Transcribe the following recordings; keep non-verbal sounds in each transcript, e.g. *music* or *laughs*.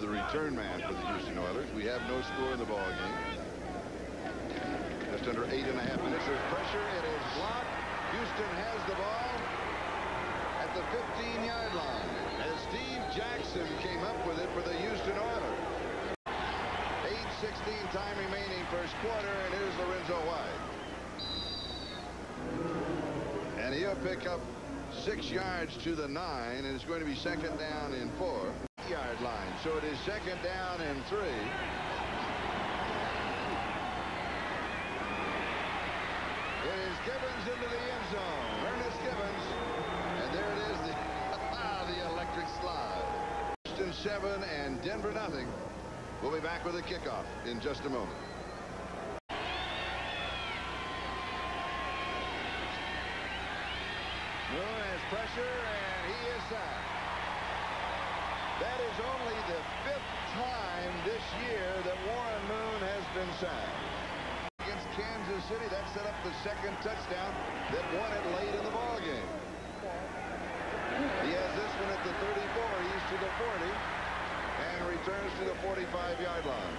the return man for the Houston Oilers. We have no score in the ball game. Just under eight and a half minutes. There's pressure. It is blocked. Houston has the ball at the 15-yard line as Steve Jackson came up with it for the Houston Oilers. 8.16 time remaining first quarter, and here's Lorenzo White. And he'll pick up six yards to the nine, and it's going to be second down and four yard line. So it is second down and three. It is Givins into the end zone. Ernest Givins. And there it is, the, *laughs* the electric slide. Houston seven and Denver nothing. We'll be back with a kickoff in just a moment. Moon has pressure, and he is sacked. That is only the fifth time this year that Warren Moon has been sacked. Against Kansas City, that set up the second touchdown that won it late in the ball game. He has this one at the 34. He's to the 40 and returns to the 45-yard line.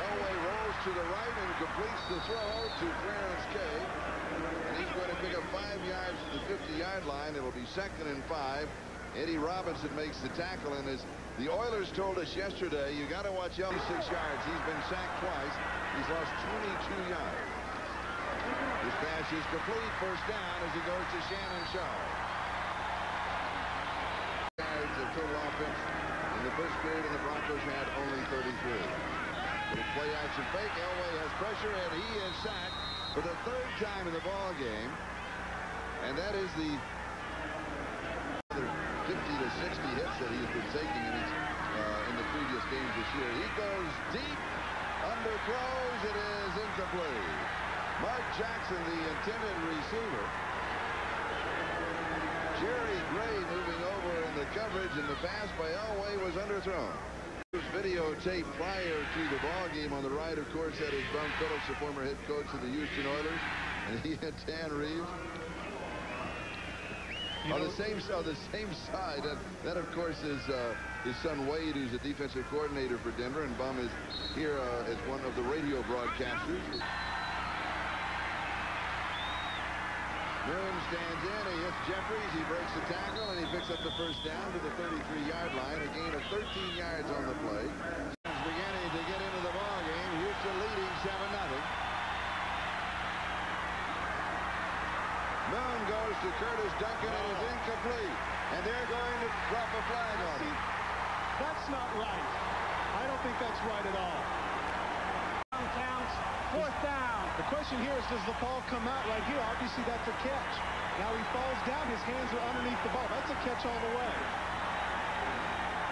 Elway rolls to the right and completes the throw to Clarence Kay. And he's going to pick up five yards to the 50-yard line. It'll be second and five. Eddie Robinson makes the tackle, and as the Oilers told us yesterday, you got to watch Young six yards. He's been sacked twice. He's lost 22 yards. This pass is complete. First down as he goes to Shannon Sharpe. Yards of total offense in the first period, and the Broncos had only 33. Little play action fake. Elway has pressure, and he is sacked for the third time in the ball game. And that is the 50 to 60 hits that he's been taking in, his, uh, in the previous games this year. He goes deep, under underthrows, it is incomplete. Mark Jackson, the intended receiver. Jerry Gray moving over in the coverage, and the pass by Elway was underthrown. Videotape prior to the ball game on the right, of course, that is Bum Phillips, the former head coach of the Houston Oilers, and he had Dan Reeves. You on the same on the same side, that, that of course is uh, his son Wade, who's a defensive coordinator for Denver, and Bum is here uh, as one of the radio broadcasters. Moon stands in, he hits Jeffires, he breaks the tackle, and he picks up the first down to the 33-yard line, a gain of 13 yards on the play. Beginning to get into the ball game. Houston leading 7-0. Moon goes to Curtis Duncan and is incomplete. And they're going to drop a flag on him. That's not right. I don't think that's right at all. Fourth down. The question here is, does the ball come out right here? Obviously, that's a catch. Now he falls down. His hands are underneath the ball. That's a catch all the way.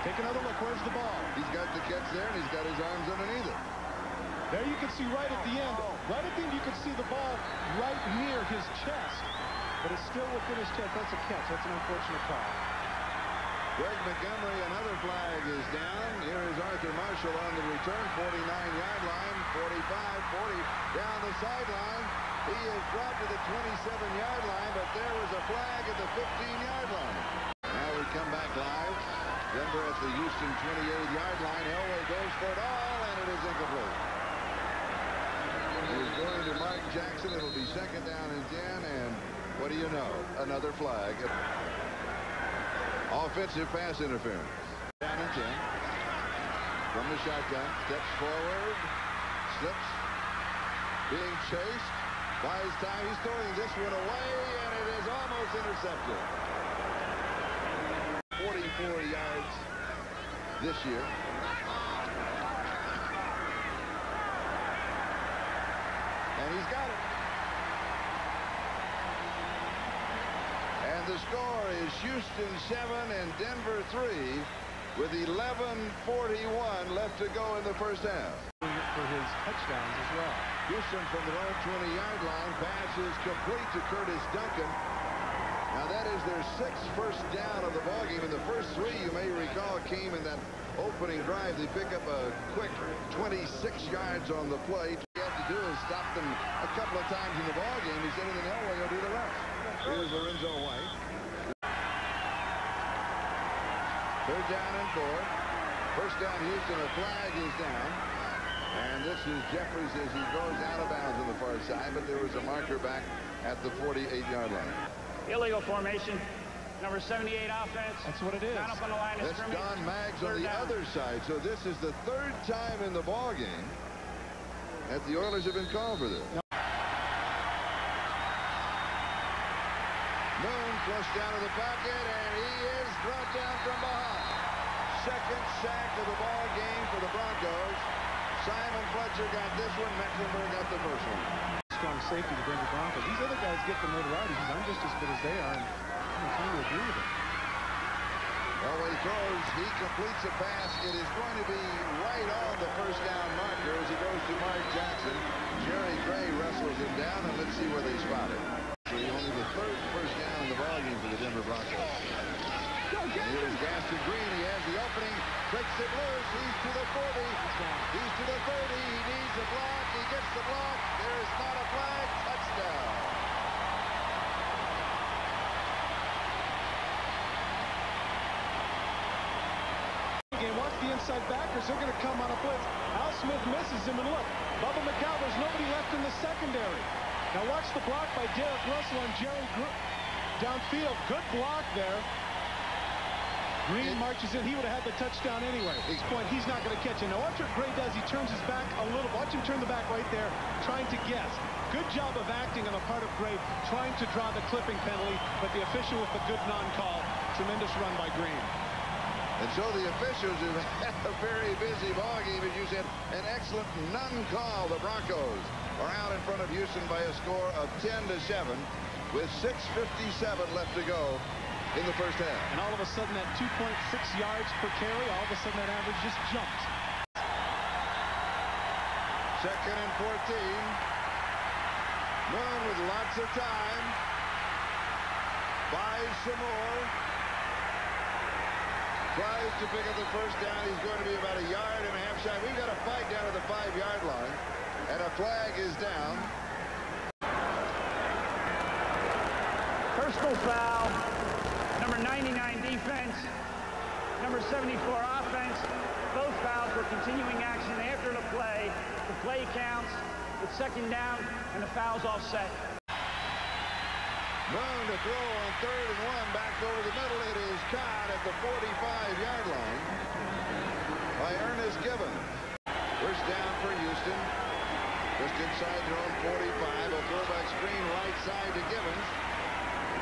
Take another look. Where's the ball? He's got the catch there, and he's got his arms underneath it. There you can see right at the end. Oh. Right at the end, you can see the ball right near his chest. But it's still within his chest. That's a catch. That's an unfortunate call. Greg Montgomery, another flag is down. Here is Arthur Marshall on the return. 49-yard line, 45, 40 down the sideline. He is dropped to the 27-yard line, but there was a flag at the 15-yard line. Now we come back live. Denver at the Houston 28-yard line. Elway goes for it all, and it is incomplete. He's going to Mark Jackson. It'll be second down and 10, and what do you know? Another flag. Offensive pass interference. Down and 10. From the shotgun. Steps forward. Slips. Being chased. Buys time. He's throwing this one away, and it is almost intercepted. 44 yards this year. And he's got it. And the score is Houston 7 and Denver 3 with 11.41 left to go in the first half. For his touchdowns as well. Houston from their own 20-yard line. Pass is complete to Curtis Duncan. Now that is their sixth first down of the ballgame. And the first three, you may recall, came in that opening drive. They pick up a quick 26 yards on the play. All you do is stop them a couple of times in the ballgame. He said, and then Elway will do the rest. Here's Lorenzo White. Third down and four. First down, Houston. A flag is down. And this is Jeffires as he goes out of bounds on the far side, but there was a marker back at the 48-yard line. Illegal formation. Number 78 offense. That's what it is. Down up on the line of That's scrimmage. Don Maggs on the down. other side. So this is the third time in the ball game that the Oilers have been called for this. Moon flushed down to the pocket, and he is brought down from behind. Second sack of the ball game for the Broncos. Simon Fletcher got this one. Mecklenburg got the first one. Strong safety to Denver Broncos. These other guys get the notoriety because I'm just as good as they are. And I'm trying to agree with it. Well, he throws, he completes a pass. It is going to be right on the first down marker as he goes to Mark Jackson. Jerry Gray wrestles him down, and let's see where they spot it. So only the third first down in the ballgame for the Denver Broncos. And here's Gaston Green. He has the opening, breaks it loose. He's to the 40. He's to the 30. He needs a block. He gets the block. There is not a flag. Touchdown. Game. Backers. They're going to come on a blitz. Al Smith misses him, and look, Bubba McDowell, there's nobody left in the secondary. Now watch the block by Derek Russell on Jerry Gr downfield. Good block there. Green marches in. He would have had the touchdown anyway. At this point, he's not going to catch it. Now watch what Gray does. He turns his back a little. Watch him turn the back right there, trying to guess. Good job of acting on the part of Gray, trying to draw the clipping penalty, but the official with the good non-call. Tremendous run by Green. And so the officials have *laughs* had a very busy ball game, as you said. An excellent non-call. The Broncos are out in front of Houston by a score of 10 to 7 with 6.57 left to go in the first half. And all of a sudden, that 2.6 yards per carry, all of a sudden that average just jumped. Second and 14. Moon with lots of time. Buys some more. Tries to pick up the first down. He's going to be about a yard and a half shy. We've got a fight down at the five-yard line. And a flag is down. Personal foul. Number 99 defense. Number 74 offense. Both fouls were continuing action after the play. The play counts. It's second down, and the foul's all Moon to throw on third and one. Back over the middle. It is caught at the 45-yard line by Ernest Givins. First down for Houston. Just inside their own 45. A throwback screen right side to Givins.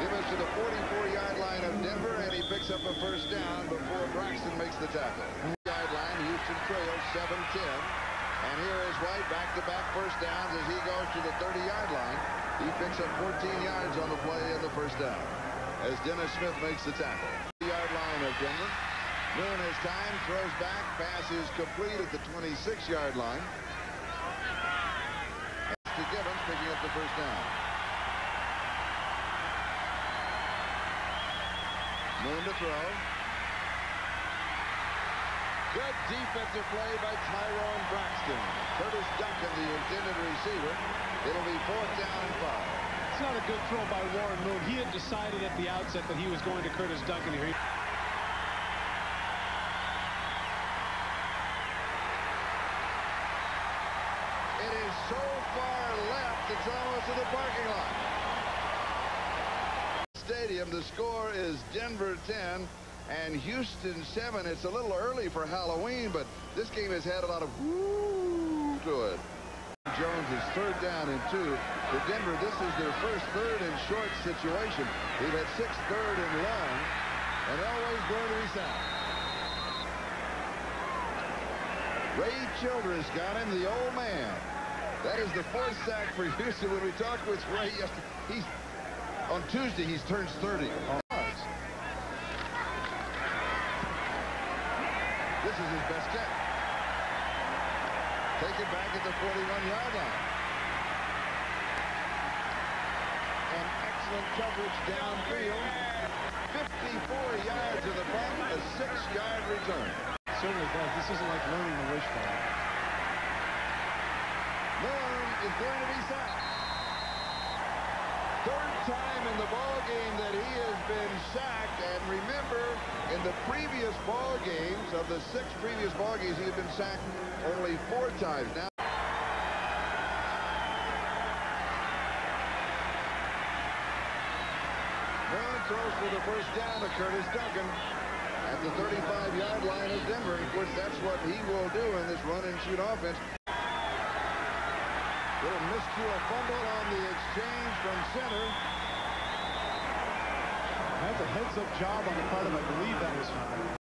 Givins to the 44-yard line of Denver, and he picks up a first down before Braxton makes the tackle. Yard line, Houston trails 7-10. And here is White back-to-back first downs as he goes to the 30-yard line. He picks up 14 yards on the play in the first down as Dennis Smith makes the tackle. The Yard line of Denver. Moon has time, throws back, pass is complete at the 26-yard line. To Givins picking up the first down. Moon to throw. Good defensive play by Tyrone Braxton. Curtis Duncan, the intended receiver. It'll be fourth down and five. It's not a good throw by Warren Moon. He had decided at the outset that he was going to Curtis Duncan here. It is so far left, it's almost to the parking lot. Stadium, the score is Denver 10 and Houston 7. It's a little early for Halloween, but this game has had a lot of woo to it. Jones is third down and two. For Denver, this is their first third and short situation. They've had six third and long, and always going to sound. Ray Childress got him, the old man. That is the fourth sack for *laughs* Houston. When we talked with Ray yesterday, he's on Tuesday, he's turns 30. This is his best catch. Taken back at the 41-yard line. And excellent coverage downfield. 54 yards of the punt, a six-yard return. Certainly does. This isn't like learning the wishbone. Moon is going to be sacked. third time in the ball game of the six previous games, he had been sacked only four times. Now. Moon throws for the first down to Curtis Duncan at the 35-yard line of Denver. Of course, that's what he will do in this run-and-shoot offense. Little miscue, a fumble on the exchange from center. That's a heads-up job on the part of, I believe that was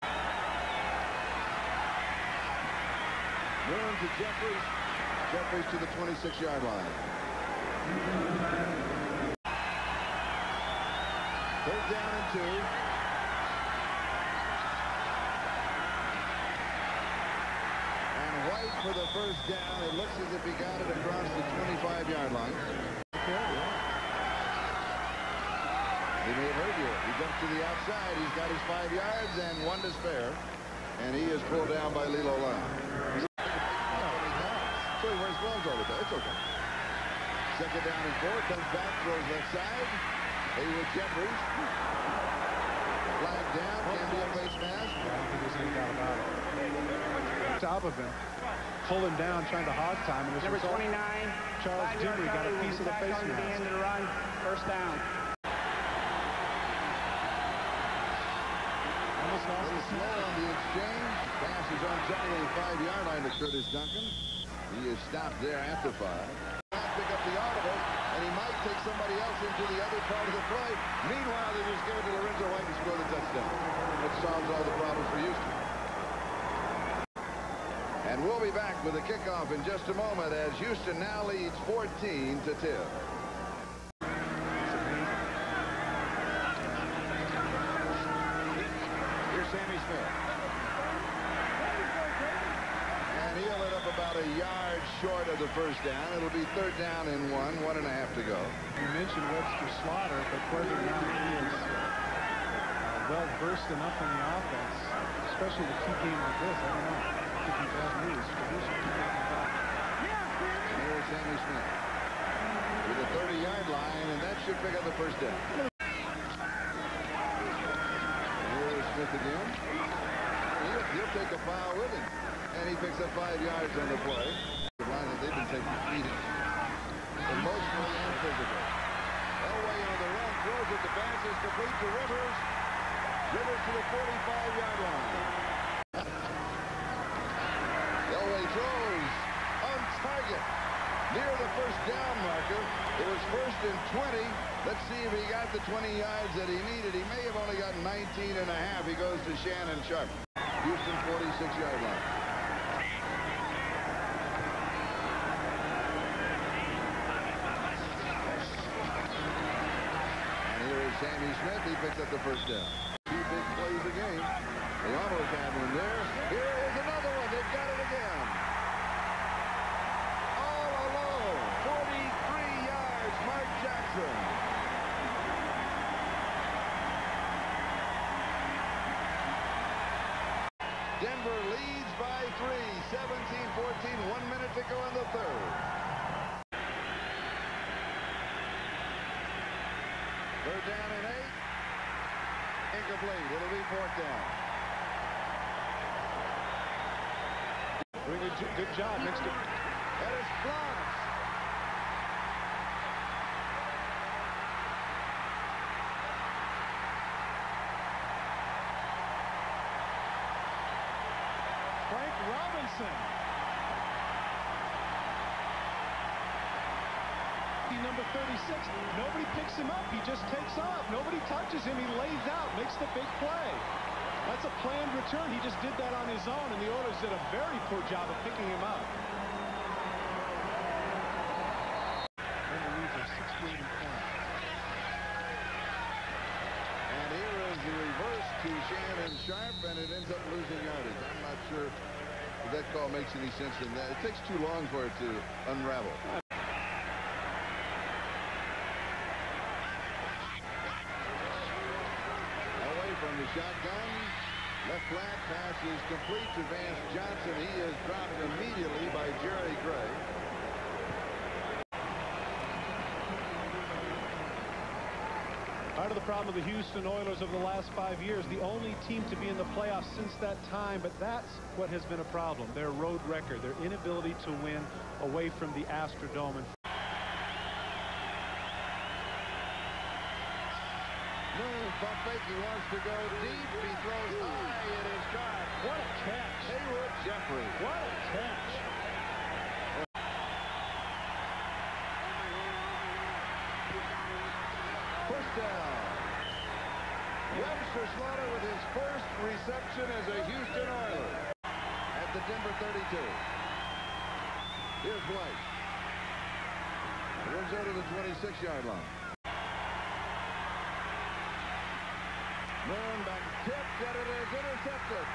Moon to Jeffires. Jeffires to the 26-yard line. Third down and two. And White for the first down. It looks as if he got it across the 25-yard line. He may have heard you. He jumps to the outside. He's got his five yards and one to spare. And he is pulled down by Lilo Lamb. So he wears gloves all the time. It's okay. Second down and four. Comes back, throws left side. Haywood Jeffires. Flag down. Can be a face mask. I don't think there's any doubt about it. Top of him, pull him down, trying to hog time. And as Number result, 29. Charles five-yard got a piece of the face on to the mask. end of the run. First down. almost A lost little his slow on the exchange. Pass is on the five-yard line to Curtis Duncan. He is stopped there after five. Pick up the audible, and he might take somebody else into the other part of the play. Meanwhile, they just give it to Lorenzo White to score the touchdown. That solves all the problems for Houston. And we'll be back with a kickoff in just a moment as Houston now leads 14 to 10. Here's Sammy Smith. And he'll let up about a yard short of the first down. It'll be third down and one, one and a half to go. You mentioned Webster Slaughter, but whether or not he is uh, well versed enough in the offense, especially a key game like this, I don't know. I think he's bad news for Houston. And here's Sammy Smith with a 30-yard line, and that should pick up the first down. And here's Smith again. He'll, he'll take a foul with him. And he picks up five yards on the play. The line that they've been taking beating. Emotionally and physically. Elway on the run, throws it, the pass is complete to Rivers. Rivers to the 45-yard line. *laughs* Elway throws on target near the first down marker. It was first and 20. Let's see if he got the 20 yards that he needed. He may have only got 19 and a half. He goes to Shannon Sharpe. Houston 46-yard line. And here is Sammy Smith. Picks up the first down. Two big plays a game. They almost have one there. Here is another one. They've got it again. All alone. 43 yards. Mark Jackson. Denver leads by three. 17-14. One minute to go in the third. Third down and eight. Incomplete. It'll be fourth down. Doing a good job. Next to That is Blanche. Frank Robinson. Number 36. Nobody picks him up. He just takes off. Nobody touches him. He lays out, makes the big play. That's a planned return. He just did that on his own, and the Oilers did a very poor job of picking him up. Denver leads are 68 and And here is the reverse to Shannon Sharpe, and it ends up losing yardage. I'm not sure if that call makes any sense in that. It takes too long for it to unravel. Away from the shotgun. Left flat pass is complete to Vance Johnson. He is dropped immediately by Jerry Gray. Part of the problem of the Houston Oilers over the last five years, the only team to be in the playoffs since that time, but that's what has been a problem. Their road record, their inability to win away from the Astrodome. And Moon pump fake. He wants to go deep. He throws high. It is caught. what a catch. What a catch. First down. Webster Slaughter with his first reception as a Houston Oiler at the Denver 32. Here's White. Runs out the 26-yard line. Moon back tipped, and it is intercepted.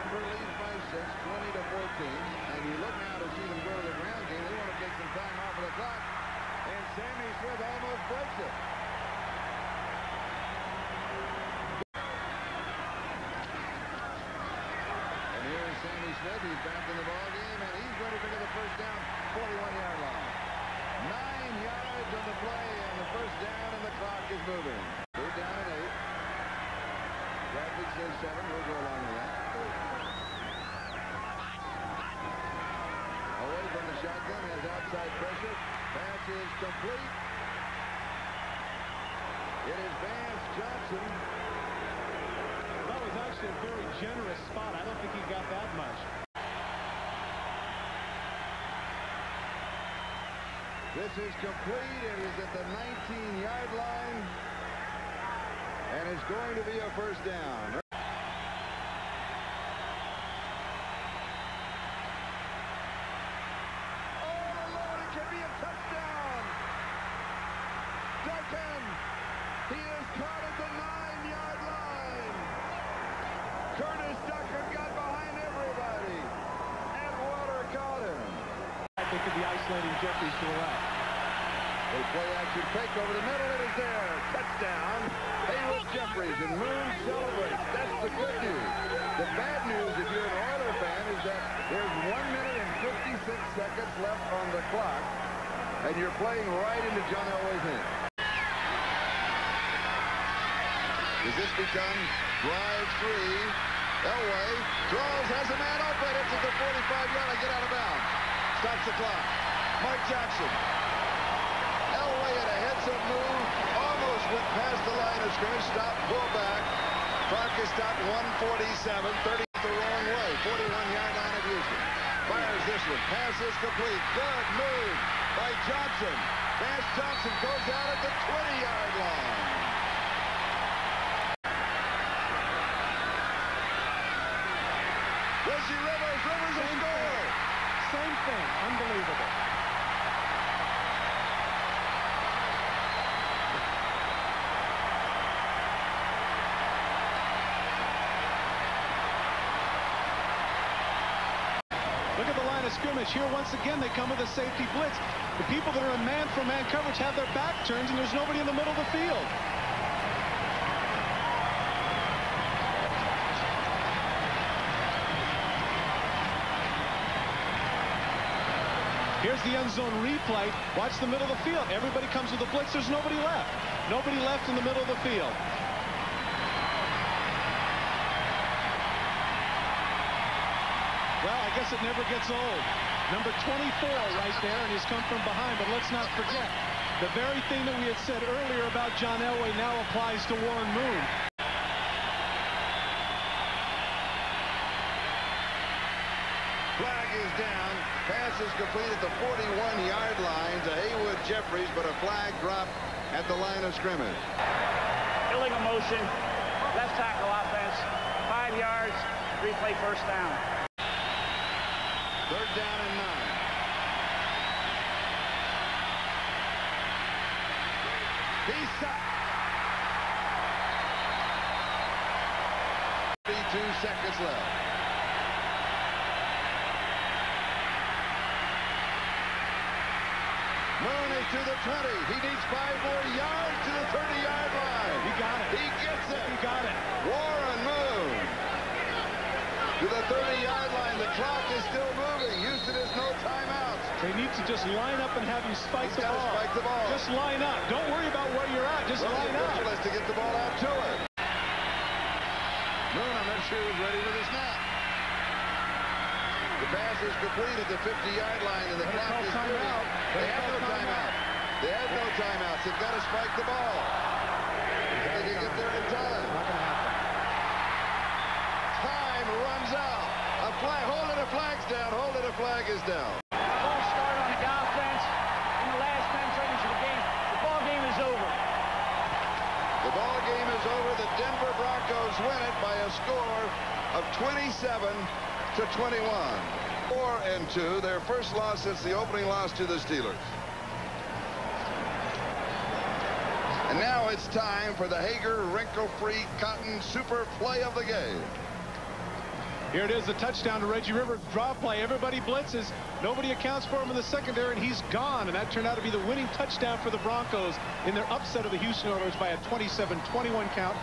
Denver leads by six, 20 to 14. And you look now to see them go to the ground game. They want to take some time off of the clock. And Sammy Smith almost breaks it. And here's Sammy Smith. He's back in the ball game, and he's ready to get the first down, 41-yard line. Nine yards on the play, and the first down, and the clock is moving. Third down and eight. Graphic says seven. We'll go along with that. Away from the shotgun, has outside pressure. Pass is complete. It is Vance Johnson. That was actually a very generous spot. I don't think he got that much. This is complete. It is at the 19-yard line. And it's going to be a first down. Oh, the Lord, it can be a touchdown. Duncan, he is caught at the nine-yard line. Curtis Duncan got behind everybody. And Water caught him. I think of the isolating Jeffires to the left. They play action fake over the middle. It is there. Touchdown. Haywood Jeffires and Moon celebrates. That's the good news. The bad news, if you're an Oiler fan, is that there's 1 minute and 56 seconds left on the clock, and you're playing right into John Elway's hands. Does this become drive three? Elway throws, has a man open. It's at the 45-yard line. Get out of bounds. Stops the clock. Mark Jackson Elway at a heads-up move, almost went past the line of scrimmage, stopped, pull back. Clock is stopped 147, 30 the wrong way, 41-yard line of Houston. Fires this one, pass is complete, good move by Johnson. Vance Johnson goes out at the 20-yard line. Reggie Rivers, Rivers a score. Same thing. Unbelievable. Look at the line of scrimmage. Here, once again, they come with a safety blitz. The people that are in man-for-man coverage have their back turned, and there's nobody in the middle of the field. The end zone replay. Watch the middle of the field. Everybody comes with a blitz. There's nobody left. Nobody left in the middle of the field. Well, I guess it never gets old. Number 24 right there, and he's come from behind. But let's not forget, the very thing that we had said earlier about John Elway now applies to Warren Moon. Flag is down. Pass is complete at the 41-yard line to Haywood Jeffires, but a flag dropped at the line of scrimmage. Illegal motion, left tackle offense, five yards, replay first down. Third down and nine. He's sacked. 32 seconds left. Moon is to the 20. He needs five more yards to the 30-yard line. He got it. He gets it. He got it. Warren Moon to the 30-yard line. The clock is still moving. Houston has no timeouts. They need to just line up and have him spike He's the ball. spike the ball. Just line up. Don't worry about where you're at. Just Well, line up. to get the ball out to it. Moon, I'm not sure he was ready for the snap. The pass is complete at the 50-yard line, and the Better clock is timeout. moving. They have no call timeout. timeout. They have no timeouts. They've got to spike the ball. They can get there in time. Not gonna happen. Time runs out. A flag. Hold it. A flag's down. Hold it. A flag is down. Full start on the offense. In the last 10 seconds of the game, the ball game is over. The ball game is over. The Denver Broncos win it by a score of 27 to 21. 4 and 2, their first loss since the opening loss to the Steelers. And now it's time for the Haggar wrinkle-free cotton super play of the game. Here it is, the touchdown to Reggie Rivers. Draw play. Everybody blitzes. Nobody accounts for him in the secondary, and he's gone. And that turned out to be the winning touchdown for the Broncos in their upset of the Houston Oilers by a 27-21 count.